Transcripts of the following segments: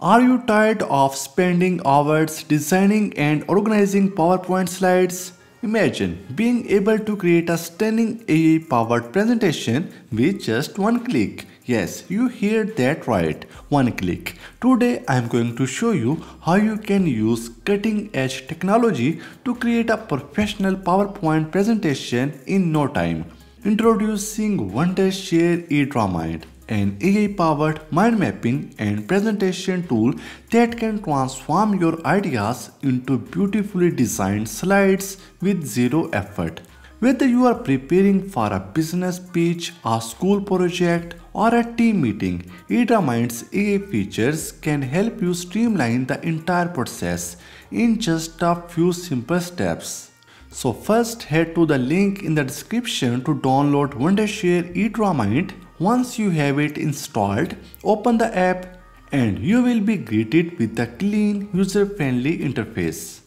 Are you tired of spending hours designing and organizing PowerPoint slides? Imagine being able to create a stunning AI powered presentation with just one click. Yes, you heard that right, one click. Today I am going to show you how you can use cutting edge technology to create a professional PowerPoint presentation in no time. Introducing Wondershare eDrawMind an AI-powered mind mapping and presentation tool that can transform your ideas into beautifully designed slides with zero effort. Whether you are preparing for a business pitch, a school project, or a team meeting, eDrawMind's AI features can help you streamline the entire process in just a few simple steps. So first head to the link in the description to download Wondershare eDrawMind once you have it installed, open the app and you will be greeted with a clean, user-friendly interface.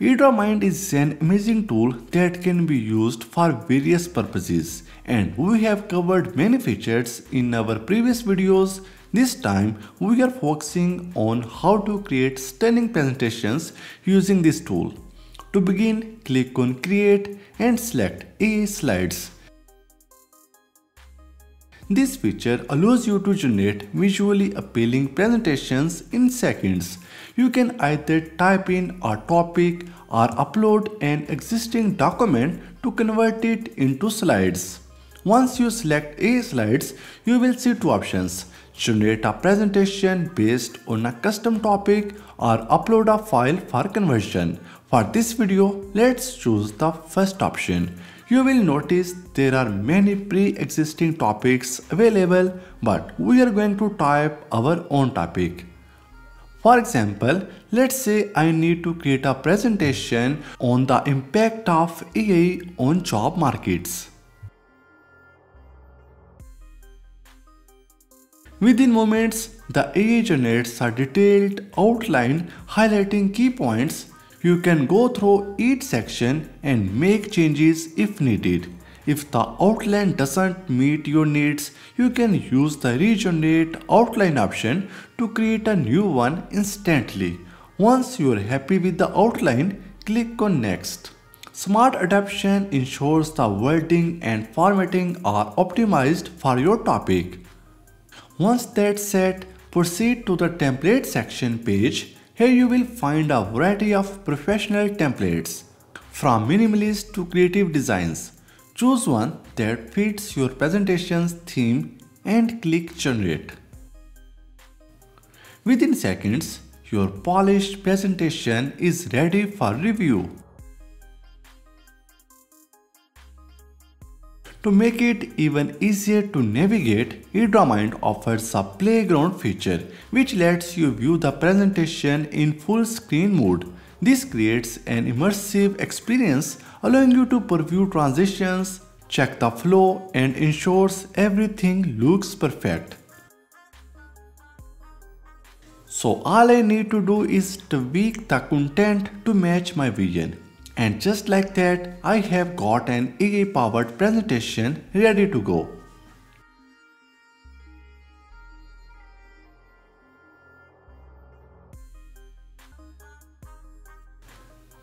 eDrawMind is an amazing tool that can be used for various purposes and we have covered many features in our previous videos. This time we are focusing on how to create stunning presentations using this tool. To begin, click on create and select AI slides. This feature allows you to generate visually appealing presentations in seconds. You can either type in a topic or upload an existing document to convert it into slides. Once you select AI slides, you will see two options. Generate a presentation based on a custom topic or upload a file for conversion. For this video, let's choose the first option. You will notice there are many pre-existing topics available but we are going to type our own topic. For example, let's say I need to create a presentation on the impact of AI on job markets. Within moments, the AI generates a detailed outline highlighting key points you can go through each section and make changes if needed. If the outline doesn't meet your needs, you can use the regenerate outline option to create a new one instantly. Once you are happy with the outline, click on next. Smart adaptation ensures the wording and formatting are optimized for your topic. Once that's set, proceed to the template section page here you will find a variety of professional templates from minimalist to creative designs. Choose one that fits your presentation's theme and click generate. Within seconds, your polished presentation is ready for review. To make it even easier to navigate, eDrawMind offers a playground feature which lets you view the presentation in full screen mode. This creates an immersive experience allowing you to preview transitions, check the flow and ensures everything looks perfect. So all I need to do is tweak the content to match my vision. And just like that, I have got an AI powered presentation ready to go.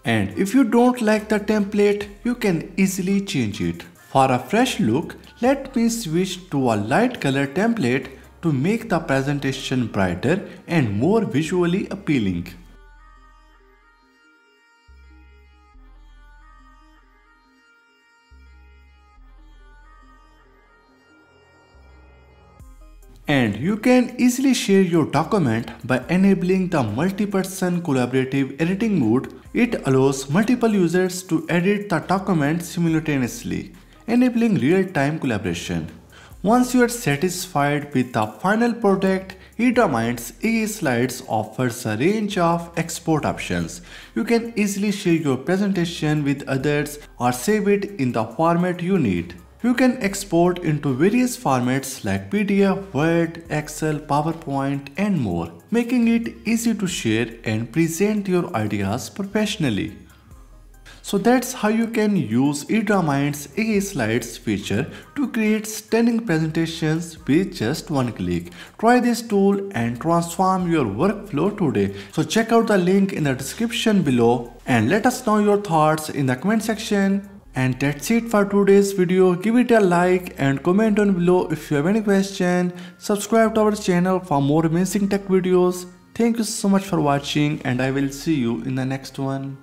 And if you don't like the template, you can easily change it. For a fresh look, let me switch to a light color template to make the presentation brighter and more visually appealing. And you can easily share your document by enabling the multi-person collaborative editing mode. It allows multiple users to edit the document simultaneously, enabling real-time collaboration. Once you are satisfied with the final product, eDrawMind's AI Slides offers a range of export options. You can easily share your presentation with others or save it in the format you need. You can export into various formats like PDF, Word, Excel, PowerPoint and more, making it easy to share and present your ideas professionally. So that's how you can use eDrawMind's AI Slides feature to create stunning presentations with just one click. Try this tool and transform your workflow today. So check out the link in the description below and let us know your thoughts in the comment section. And that's it for today's video. Give it a like and comment down below if you have any question. Subscribe to our channel for more amazing tech videos. Thank you so much for watching and I will see you in the next one.